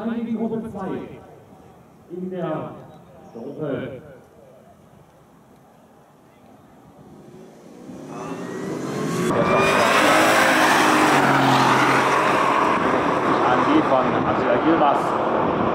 rein in die Gruppe 2. In der Gruppe An die von Attila Gilmas.